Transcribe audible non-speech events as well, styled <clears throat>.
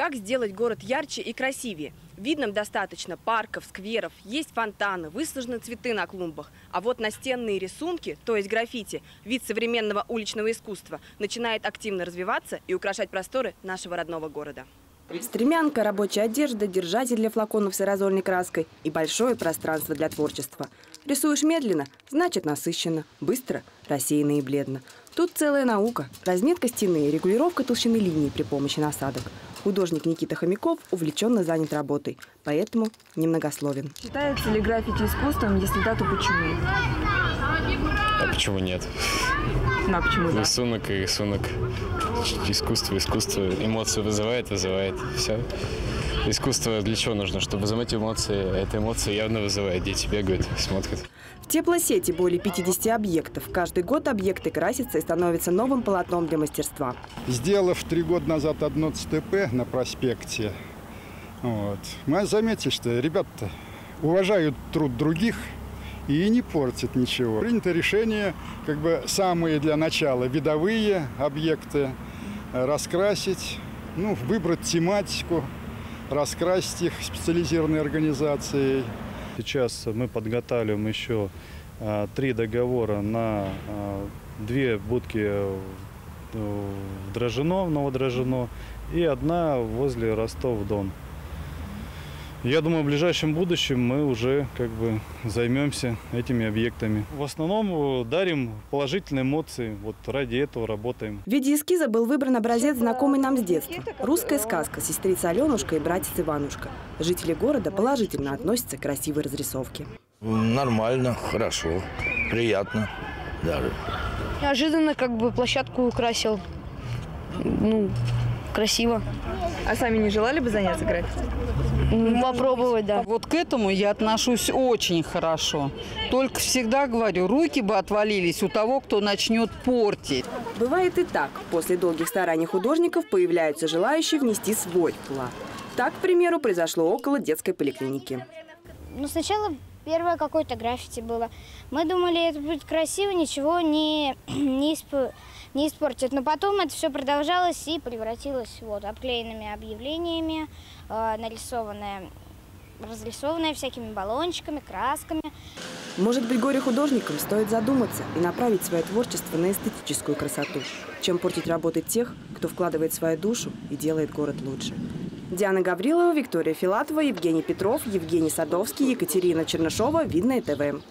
Как сделать город ярче и красивее? Видным достаточно парков, скверов, есть фонтаны, высажены цветы на клумбах. А вот настенные рисунки, то есть граффити, вид современного уличного искусства, начинает активно развиваться и украшать просторы нашего родного города. Стремянка, рабочая одежда, держатель для флаконов с аэрозольной краской и большое пространство для творчества. Рисуешь медленно – значит насыщенно, быстро – рассеянно и бледно. Тут целая наука. Разметка стены регулировка толщины линии при помощи насадок. Художник Никита Хомяков увлеченно занят работой, поэтому немногословен. Считается ли граффити искусством, если да, то почему? А почему нет? Ну, а почему да? Рисунок и рисунок. Искусство, искусство. Эмоции вызывает, вызывает. Все. Искусство для чего нужно? Чтобы вызывать эмоции. Эта эмоция явно вызывает. Дети бегают, смотрят. В теплосети более 50 объектов. Каждый год объекты красятся и становятся новым полотном для мастерства. Сделав три года назад одно ЦТП на проспекте, вот, мы заметили, что ребята уважают труд других и не портят ничего. Принято решение, как бы самые для начала видовые объекты раскрасить, ну, выбрать тематику, раскрасить их специализированной организацией. Сейчас мы подготавливаем еще а, три договора на а, две будки э, в Дрожжино, в Новодрожжино, и одна возле Ростов-Дон. Я думаю, в ближайшем будущем мы уже как бы займемся этими объектами. В основном э, дарим положительные эмоции, вот ради этого работаем. В виде эскиза был выбран образец, знакомый нам с детства. Русская сказка «Сестрица Аленушка» и «Братец Иванушка». Жители города положительно относятся к красивой разрисовке. Нормально, хорошо, приятно даже. Неожиданно как бы площадку украсил. Ну, красиво. А сами не желали бы заняться граффити? Попробовать, да. Вот к этому я отношусь очень хорошо. Только всегда говорю, руки бы отвалились у того, кто начнет портить. Бывает и так. После долгих стараний художников появляются желающие внести свой вклад. Так, к примеру, произошло около детской поликлиники. Ну, сначала первое какое-то граффити было. Мы думали, это будет красиво, ничего не, <clears throat> не, исп... не испортит. Но потом это все продолжалось и превратилось вот обклеенными объявлениями, э, нарисованное, разрисованное всякими баллончиками, красками. Может быть, горе-художникам стоит задуматься и направить свое творчество на эстетическую красоту, чем портить работы тех, кто вкладывает свою душу и делает город лучше. Диана Гаврилова, Виктория Филатова, Евгений Петров, Евгений Садовский, Екатерина Чернышова. Видное ТВ.